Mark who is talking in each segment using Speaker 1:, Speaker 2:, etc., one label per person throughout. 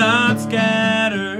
Speaker 1: not scatter.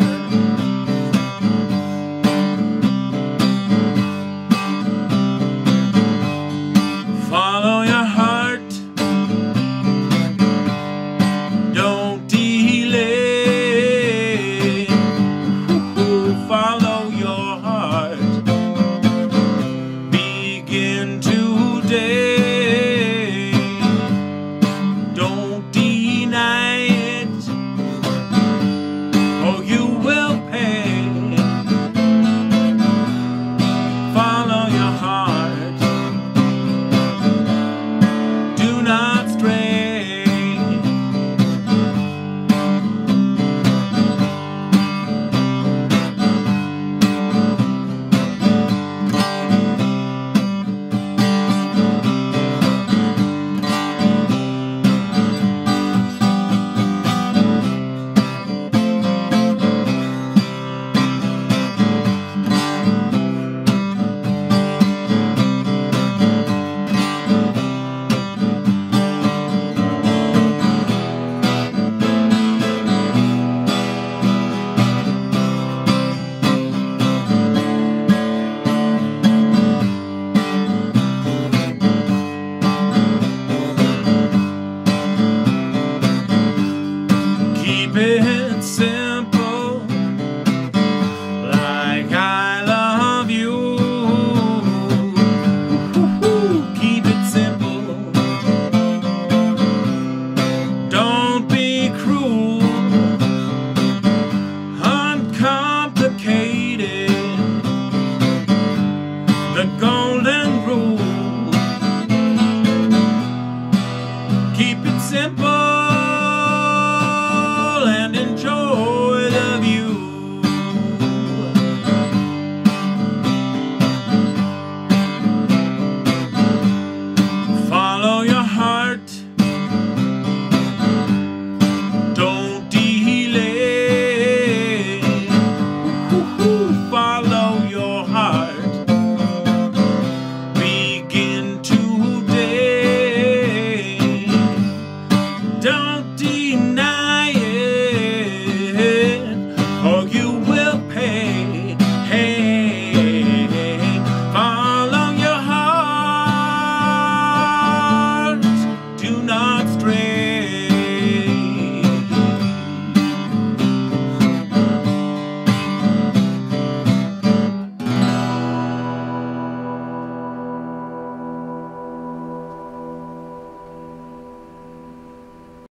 Speaker 1: baby.